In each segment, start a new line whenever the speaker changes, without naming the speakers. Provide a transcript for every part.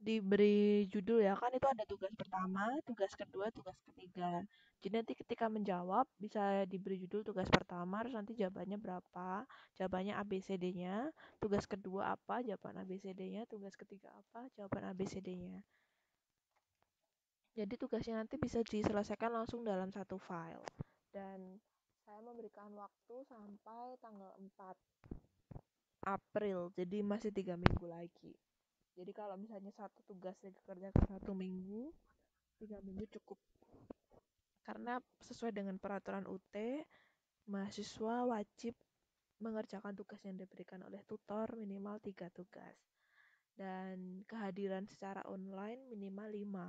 diberi judul ya, kan itu ada tugas pertama, tugas kedua, tugas ketiga. Jadi nanti ketika menjawab bisa diberi judul tugas pertama, terus nanti jawabannya berapa, jawabannya ABCD-nya, tugas kedua apa, jawaban ABCD-nya, tugas ketiga apa, jawaban ABCD-nya. Jadi tugasnya nanti bisa diselesaikan langsung dalam satu file. Dan saya memberikan waktu sampai tanggal 4 April, jadi masih tiga minggu lagi. Jadi kalau misalnya satu tugas dikerjakan satu minggu, tiga minggu cukup. Karena sesuai dengan peraturan UT, mahasiswa wajib mengerjakan tugas yang diberikan oleh tutor minimal tiga tugas. Dan kehadiran secara online minimal lima.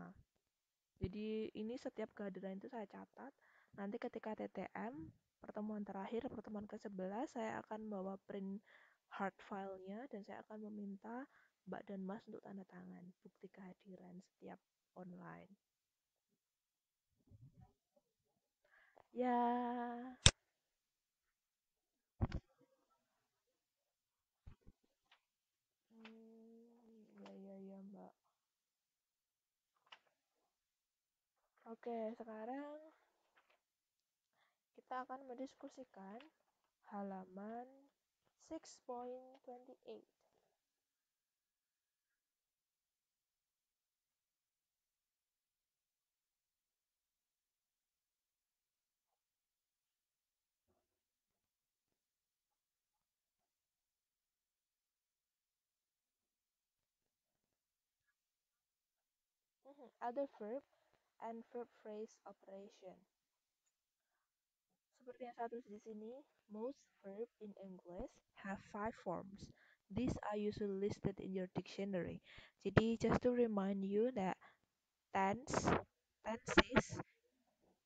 Jadi ini setiap kehadiran itu saya catat. Nanti ketika TTM, pertemuan terakhir, pertemuan ke-11, saya akan bawa print hard filenya dan saya akan meminta Mbak dan Mas untuk tanda tangan bukti kehadiran setiap online. Ya. Ya ya Mbak. Oke, sekarang kita akan mendiskusikan halaman 6.28. Other verb and verb phrase operation. Seperti yang satu di sini, most verb in English have five forms. These are usually listed in your dictionary. Jadi just to remind you that tense, tenses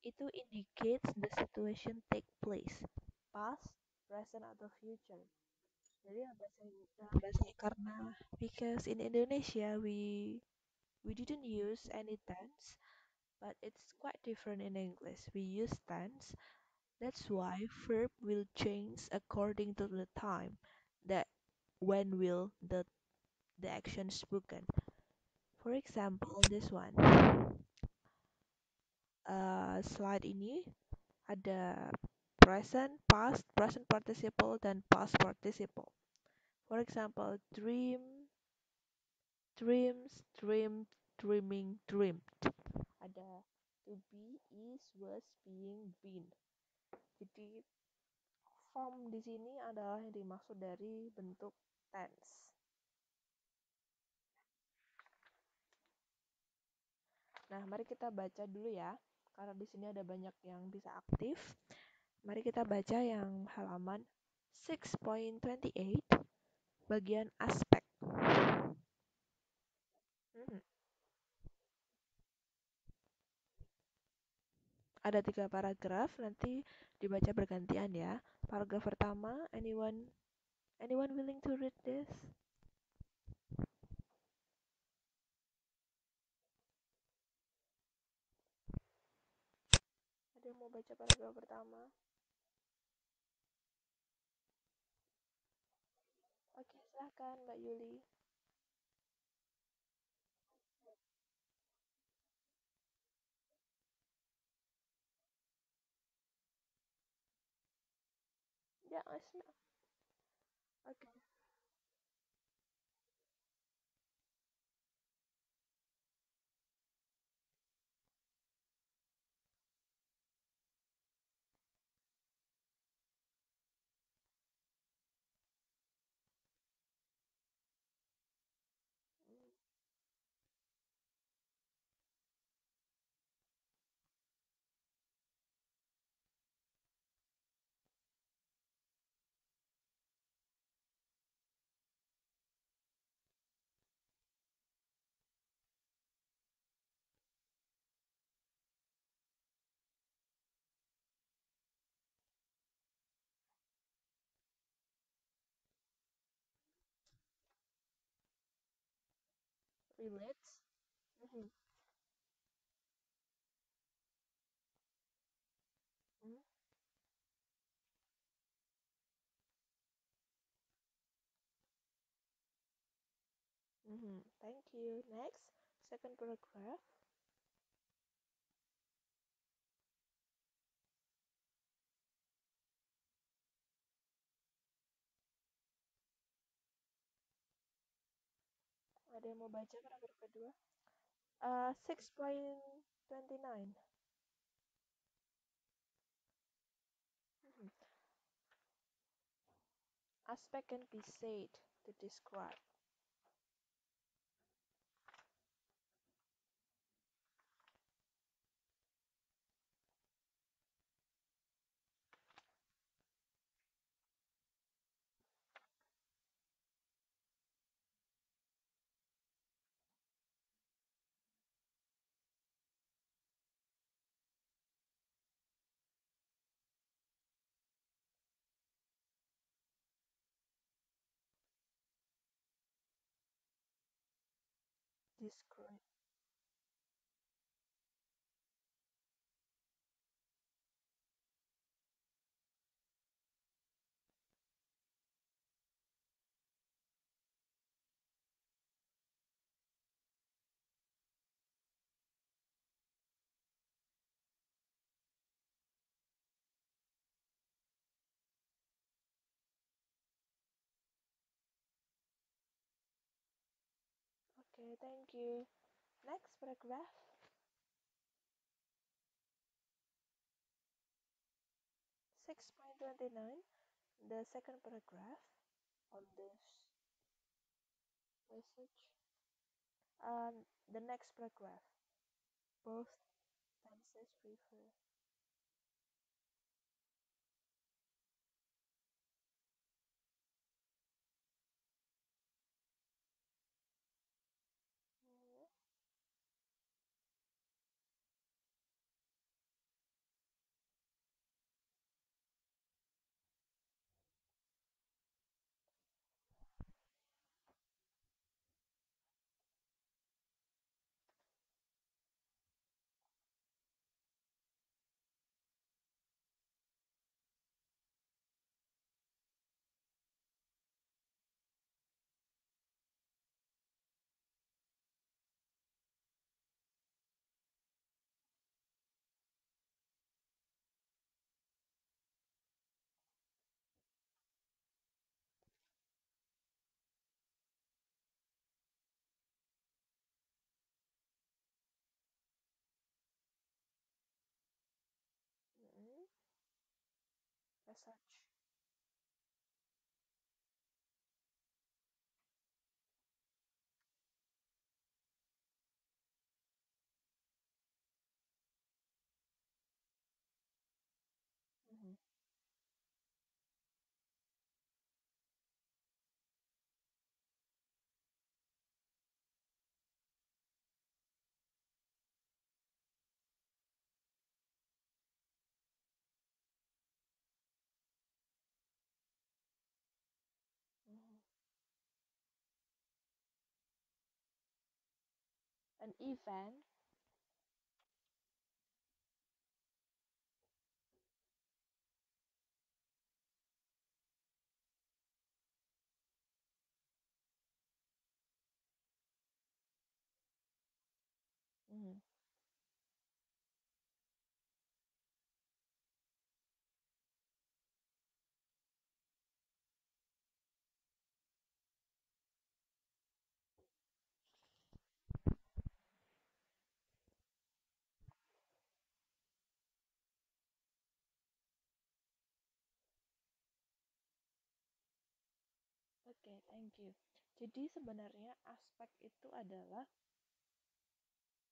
itu indicates the situation take place, past, present atau future. Jadi bahasa dalam bahasa karena because in Indonesia we we didn't use any tense, but it's quite different in English. We use tense. That's why verb will change according to the time that when will the the action spoken. For example, this one. Uh, slide ini ada present, past, present participle, dan past participle. For example, dream, dreams, dreamed, dreaming, dreamed. Ada to be, is, was, being, been. Jadi form di sini adalah yang dimaksud dari bentuk tense. Nah, mari kita baca dulu ya. Karena di sini ada banyak yang bisa aktif. Mari kita baca yang halaman 6.28 bagian aspek. Hmm. Ada tiga paragraf, nanti dibaca bergantian ya. Paragraf pertama, anyone anyone willing to read this? Ada yang mau baca paragraf pertama? Oke, silahkan Mbak Yuli. Ya, Asna. Oke. relit. Mhm. Mm-hmm. Mm-hmm. Thank you. Next, second paragraph. Ada yang mau baca paragraf kedua? Uh, 6.29. Mhm. Aspect can be said to describe describe Okay, thank you. Next paragraph. Six point twenty nine. The second paragraph on this passage. And the next paragraph. Both tenses refer. Yeah. Mm-hmm. As such. Mm-hmm. Mm-hmm. An event. Oke, okay, thank you. Jadi sebenarnya aspek itu adalah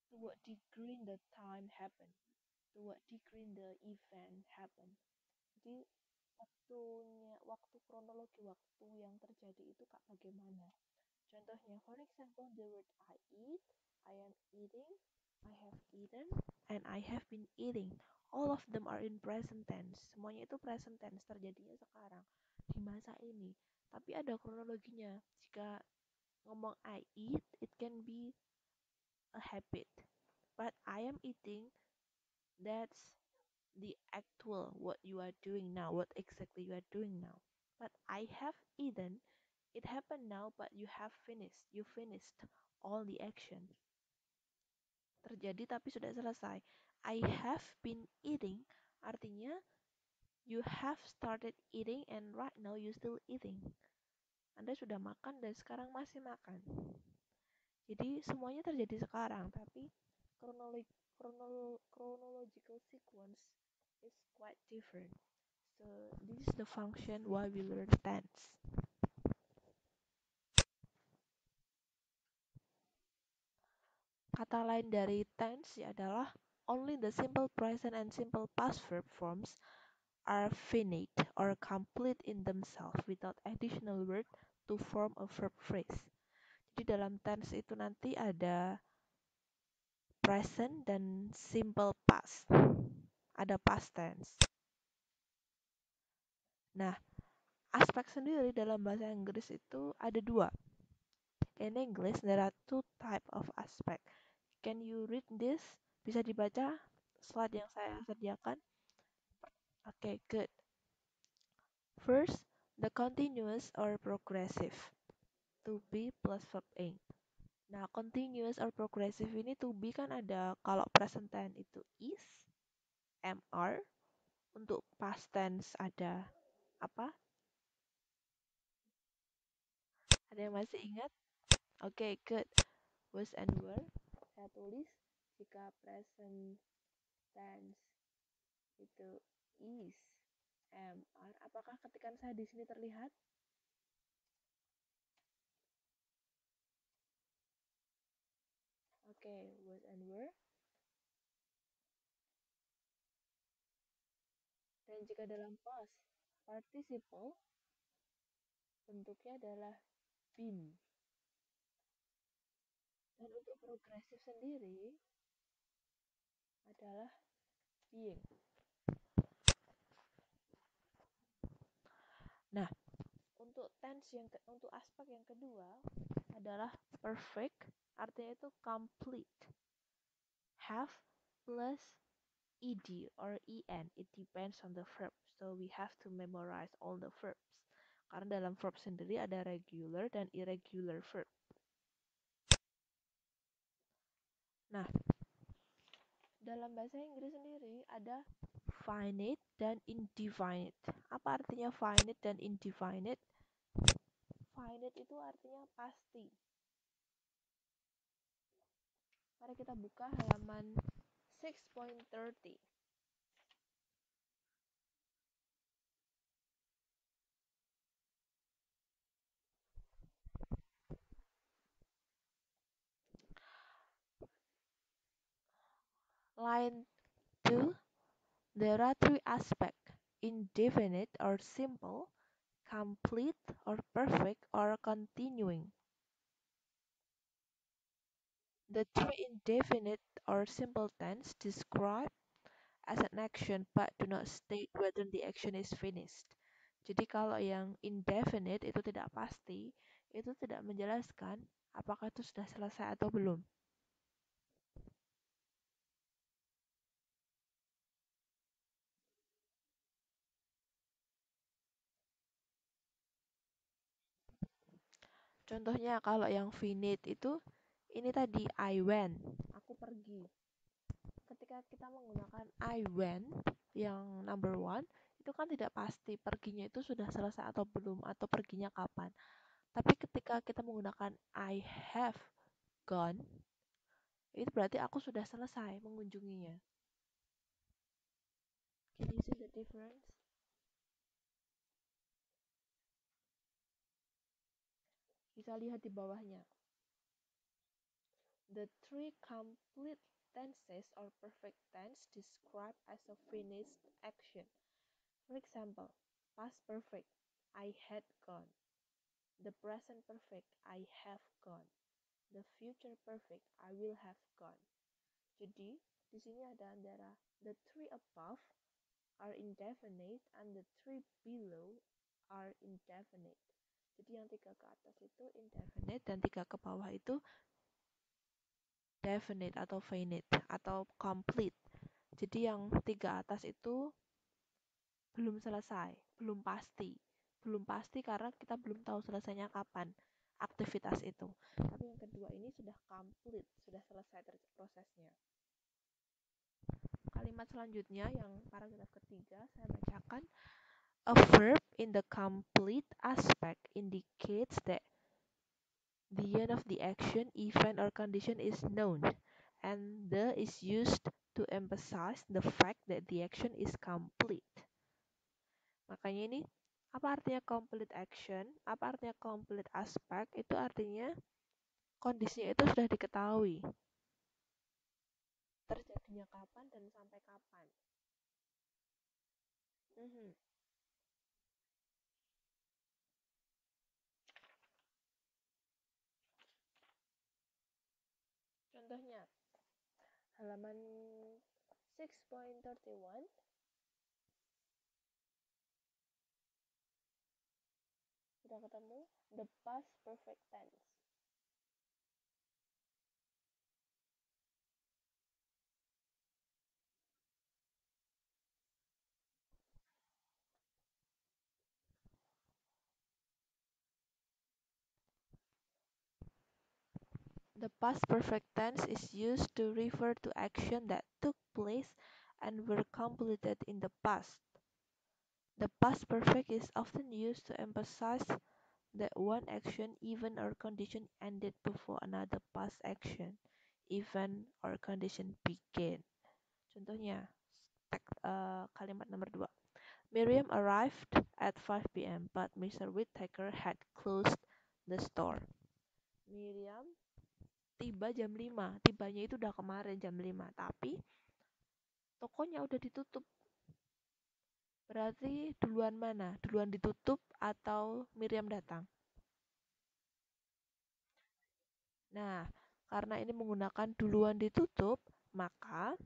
to what degree the time happen, to what degree the event happen. Jadi waktunya, waktu kronologi waktu yang terjadi itu kak bagaimana? Contohnya, for example, the word I eat, I am eating, I have eaten, and I have been eating. All of them are in present tense. Semuanya itu present tense, terjadinya sekarang, di masa ini. Tapi ada kronologinya. Jika ngomong I eat, it can be a habit. But I am eating, that's the actual what you are doing now, what exactly you are doing now. But I have eaten It happened now, but you have finished. You finished all the action. Terjadi tapi sudah selesai. I have been eating artinya you have started eating and right now you still eating. Anda sudah makan dan sekarang masih makan. Jadi semuanya terjadi sekarang, tapi chronolog chronological sequence is quite different. So this is the function why we learn tense. Kata lain dari tense adalah only the simple present and simple past verb forms are finite or complete in themselves without additional word to form a verb phrase. Jadi dalam tense itu nanti ada present dan simple past. Ada past tense. Nah, aspek sendiri dalam bahasa Inggris itu ada dua. In English, there are two type of aspect. Can you read this? Bisa dibaca slide yang saya sediakan? Okay, good. First, the continuous or progressive. To be plus verb ing. Nah, continuous or progressive ini to be kan ada kalau present tense itu is, mr. Untuk past tense ada apa? Ada yang masih ingat? Oke, okay, good. Was and were. Saya tulis jika present tense itu is, mr. Apakah ketikan saya di sini terlihat? Oke, okay, was and were. Dan jika dalam past participle bentuknya adalah been. Dan untuk progresif sendiri adalah being. Nah, untuk tense yang ke, untuk aspek yang kedua adalah perfect, artinya itu complete. Have plus ed or en, it depends on the verb. So we have to memorize all the verbs. Karena dalam verb sendiri ada regular dan irregular verb. Nah, dalam bahasa Inggris sendiri ada finite dan indefinite. Apa artinya finite dan indefinite? Finite itu artinya pasti. Mari kita buka halaman 6.30. Line 2, there are three aspects, indefinite or simple, complete or perfect or continuing. The three indefinite or simple tense describe as an action but do not state whether the action is finished. Jadi kalau yang indefinite itu tidak pasti, itu tidak menjelaskan apakah itu sudah selesai atau belum. Contohnya kalau yang finite itu ini tadi I went, aku pergi. Ketika kita menggunakan I went yang number one, itu kan tidak pasti perginya itu sudah selesai atau belum atau perginya kapan. Tapi ketika kita menggunakan I have gone, itu berarti aku sudah selesai mengunjunginya. Can you see the difference? Bisa lihat di bawahnya. The three complete tenses or perfect tense described as a finished action. For example, past perfect, I had gone. The present perfect, I have gone. The future perfect, I will have gone. Jadi, di sini ada antara the three above are indefinite and the three below are indefinite. Jadi yang tiga ke atas itu indefinite dan tiga ke bawah itu definite atau finite atau complete. Jadi yang tiga atas itu belum selesai, belum pasti. belum pasti karena kita belum tahu selesainya kapan aktivitas itu. Tapi yang kedua ini sudah complete, sudah selesai prosesnya. Kalimat selanjutnya yang paragraf ketiga saya bacakan a verb in the complete aspect indicates that the end of the action, event or condition is known and the is used to emphasize the fact that the action is complete. Makanya ini apa artinya complete action? Apa artinya complete aspect? Itu artinya kondisinya itu sudah diketahui. Terjadinya kapan dan sampai kapan. Mm -hmm. Contohnya, halaman 6.31 sudah ketemu? The past perfect tense The past perfect tense is used to refer to action that took place and were completed in the past. The past perfect is often used to emphasize that one action, event, or condition ended before another past action, event, or condition began. Contohnya, uh, kalimat nomor dua. Miriam arrived at 5 p.m., but Mr. Whittaker had closed the store. Miriam tiba jam 5. Tibanya itu udah kemarin jam 5, tapi tokonya udah ditutup Berarti duluan mana? Duluan ditutup atau Miriam datang? Nah, karena ini menggunakan duluan ditutup, maka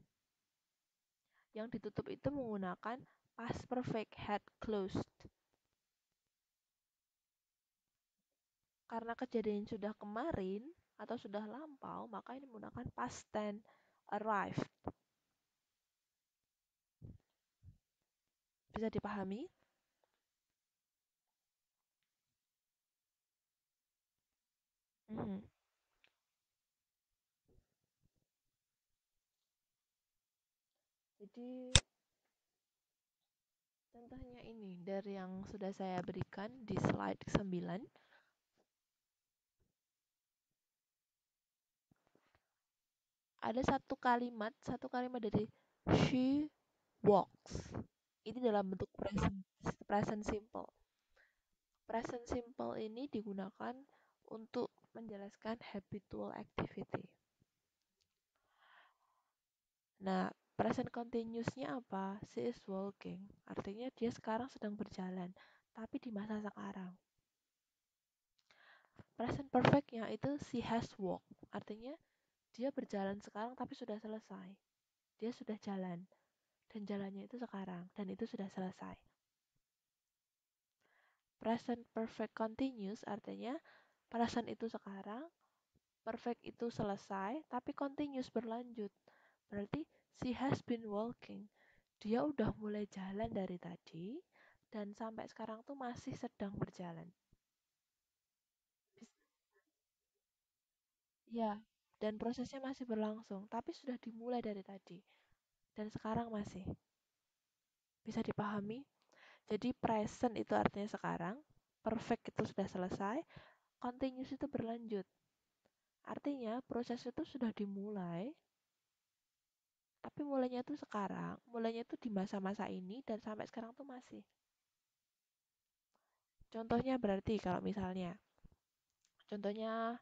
yang ditutup itu menggunakan past perfect had closed. Karena kejadian sudah kemarin atau sudah lampau, maka ini menggunakan past tense arrived. Bisa dipahami? Hmm. Jadi contohnya ini dari yang sudah saya berikan di slide 9. Ada satu kalimat, satu kalimat dari she walks. Ini dalam bentuk present present simple. Present simple ini digunakan untuk menjelaskan habitual activity. Nah, present continuous-nya apa? She is walking. Artinya dia sekarang sedang berjalan, tapi di masa sekarang. Present perfect-nya itu she has walked. Artinya dia berjalan sekarang tapi sudah selesai. Dia sudah jalan. Dan jalannya itu sekarang. Dan itu sudah selesai. Present perfect continuous artinya present itu sekarang, perfect itu selesai, tapi continuous berlanjut. Berarti she has been walking. Dia udah mulai jalan dari tadi dan sampai sekarang tuh masih sedang berjalan. Ya, dan prosesnya masih berlangsung, tapi sudah dimulai dari tadi. Dan sekarang masih. Bisa dipahami? Jadi present itu artinya sekarang, perfect itu sudah selesai, continuous itu berlanjut. Artinya proses itu sudah dimulai, tapi mulainya itu sekarang, mulainya itu di masa-masa ini dan sampai sekarang tuh masih. Contohnya berarti kalau misalnya, contohnya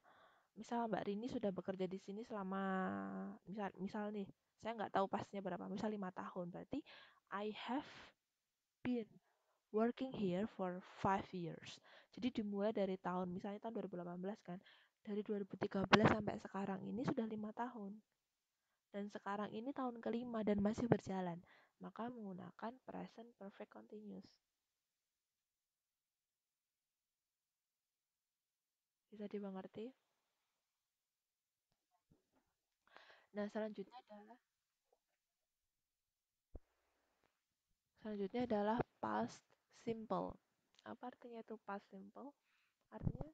misal Mbak Rini sudah bekerja di sini selama misal misal nih saya nggak tahu pastinya berapa misal lima tahun berarti I have been working here for five years. Jadi dimulai dari tahun misalnya tahun 2018 kan dari 2013 sampai sekarang ini sudah lima tahun. Dan sekarang ini tahun kelima dan masih berjalan. Maka menggunakan present perfect continuous. Bisa dimengerti? Nah, selanjutnya adalah selanjutnya adalah past simple. Apa artinya itu past simple? Artinya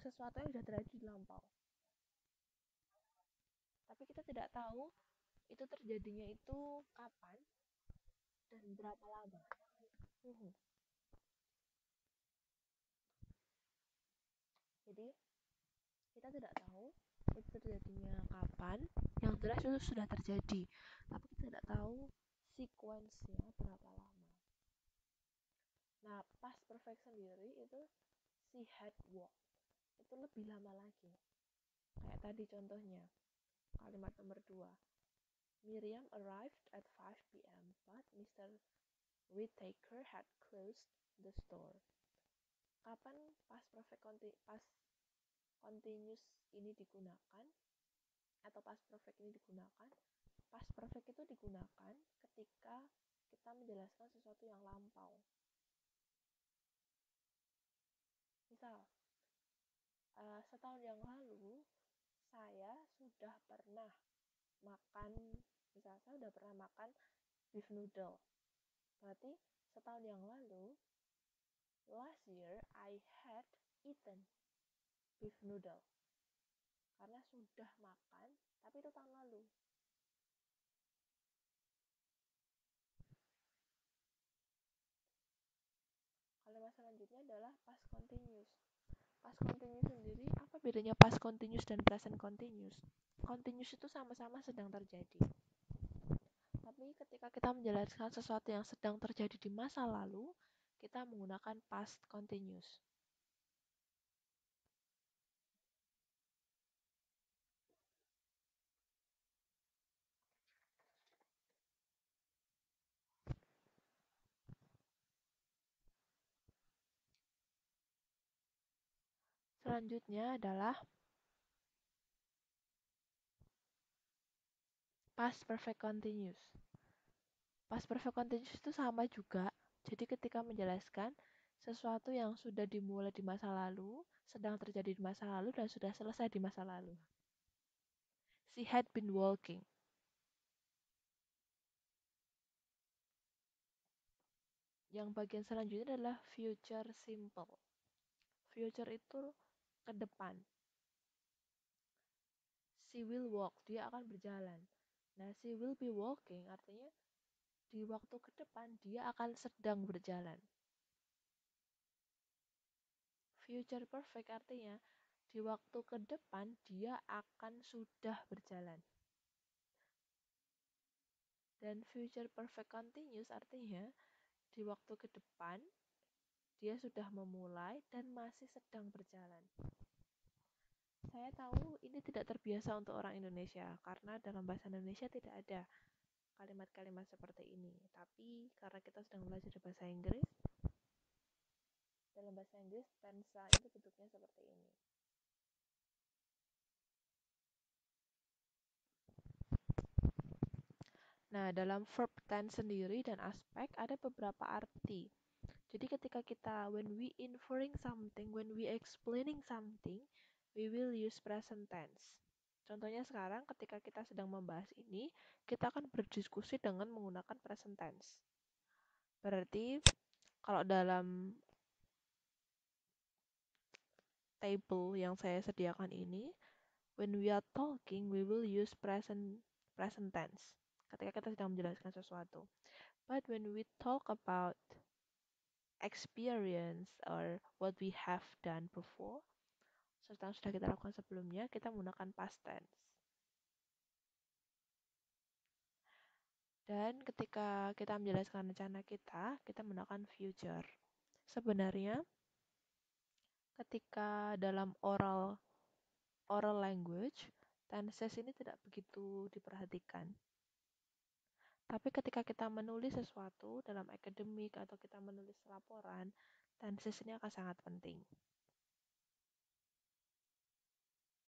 sesuatu yang sudah terjadi di lampau. Tapi kita tidak tahu itu terjadinya itu kapan dan berapa lama. Uhum. jadi kita tidak tahu itu terjadinya kapan yang jelas itu sudah terjadi tapi kita tidak tahu sequence-nya berapa lama nah past perfect sendiri itu si had walk itu lebih lama lagi kayak tadi contohnya kalimat nomor 2 Miriam arrived at 5 p.m. but Mr. Whittaker had closed the store kapan past perfect past continuous ini digunakan atau past perfect ini digunakan. Past perfect itu digunakan ketika kita menjelaskan sesuatu yang lampau. Misal uh, setahun yang lalu saya sudah pernah makan misal saya sudah pernah makan beef noodle. Berarti setahun yang lalu last year I had eaten beef noodle. Karena sudah makan tapi itu tahun lalu. Kalimat selanjutnya adalah past continuous. Past continuous sendiri apa bedanya past continuous dan present continuous? Continuous itu sama-sama sedang terjadi. Tapi ketika kita menjelaskan sesuatu yang sedang terjadi di masa lalu kita menggunakan past continuous Selanjutnya adalah past perfect continuous. Past perfect continuous itu sama juga. Jadi ketika menjelaskan sesuatu yang sudah dimulai di masa lalu, sedang terjadi di masa lalu, dan sudah selesai di masa lalu. She had been walking. Yang bagian selanjutnya adalah future simple. Future itu ke depan. She will walk, dia akan berjalan. Nah, she will be walking artinya di waktu ke depan dia akan sedang berjalan. Future perfect artinya di waktu ke depan dia akan sudah berjalan. Dan future perfect continuous artinya di waktu ke depan dia sudah memulai dan masih sedang berjalan. Saya tahu ini tidak terbiasa untuk orang Indonesia karena dalam bahasa Indonesia tidak ada kalimat-kalimat seperti ini. Tapi karena kita sedang belajar bahasa Inggris, dalam bahasa Inggris tensa itu bentuknya seperti ini. Nah, dalam verb tense sendiri dan aspek ada beberapa arti. Jadi ketika kita when we inferring something, when we explaining something, we will use present tense. Contohnya sekarang ketika kita sedang membahas ini, kita akan berdiskusi dengan menggunakan present tense. Berarti kalau dalam table yang saya sediakan ini, when we are talking, we will use present present tense. Ketika kita sedang menjelaskan sesuatu. But when we talk about experience or what we have done before sesuatu yang sudah kita lakukan sebelumnya kita menggunakan past tense. Dan ketika kita menjelaskan rencana kita kita menggunakan future. Sebenarnya ketika dalam oral oral language tenses ini tidak begitu diperhatikan. Tapi ketika kita menulis sesuatu dalam akademik atau kita menulis laporan, tenses ini akan sangat penting.